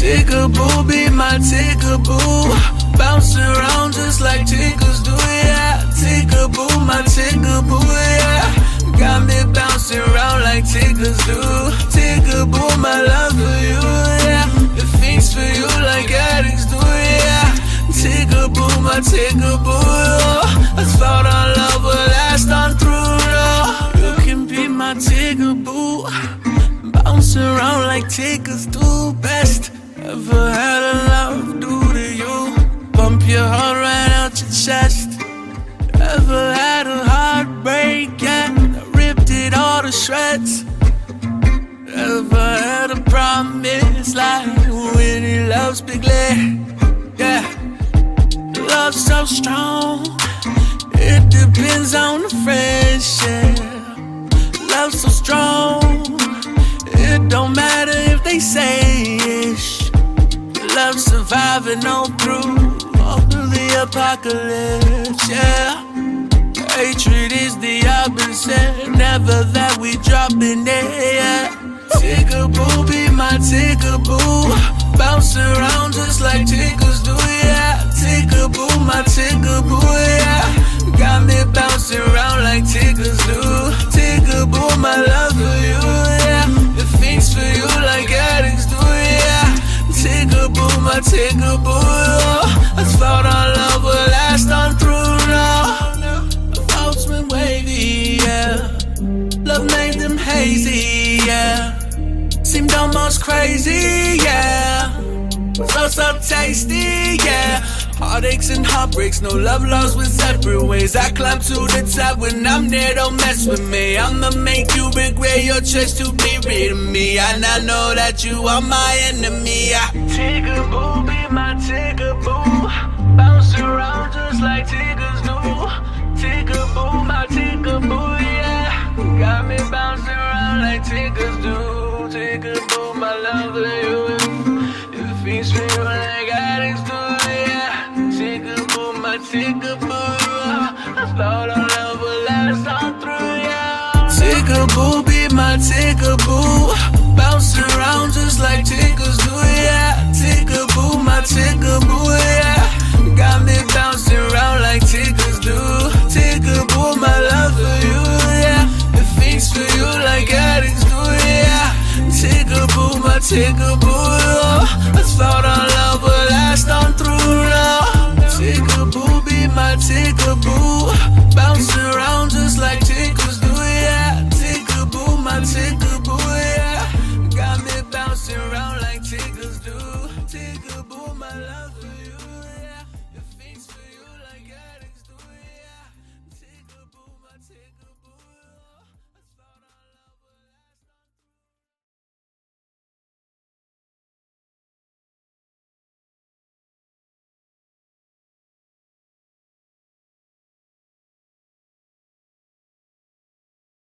Tigger Boo be my Tigger Boo. Bounce around just like Tiggers do. Tigger Boo, my love for you, yeah. The things for you like addicts do, yeah. Tigger Boo, my Tigger Boo. I thought our love would last on through, no. You can be my Tigger Boo. Bounce around like Tiggers do best. Ever had a love do to you? Bump your heart right out your chest. Ever had a heartbreak yet? I ripped it all to shreds. Promise like when he loves big Yeah, love so strong. It depends on the friendship. Love so strong. It don't matter if they say ish love surviving on through, all through the apocalypse, yeah. Hatred is the opposite, never that we dropping it, yeah. Tigger Boo be my Tigger Boo, bounce around just like Tiggers do, yeah. Tigger Boo, my Tigger Boo, yeah. Got me bouncing around like Tiggers do. Tigger Boo, my love for you, yeah. The things for you like addicts do, yeah. Tigger Boo, my tickaboo. I thought our love would last on through now. Thoughts been wavy, yeah. Love made them hazy, almost crazy, yeah. So so tasty, yeah. Heartaches and heartbreaks, no love lost with separate ways. I climb to the top when I'm there, don't mess with me. I'ma make you regret your choice to be rid of me. And I know that you are my enemy. I Tigger Boo, be my Tigger Boo. Bounce around just like Tiggers do. Tigger Boo, my Tigger Boo, yeah. Got me bouncing around like Tiggers do. Tigger Boo, my love for you. For you like addicts do, yeah. Tigger Boo, my Tigger Boo. I thought would last on through, yeah. Tigger Boo, be my Tigger Boo. Bounce bounce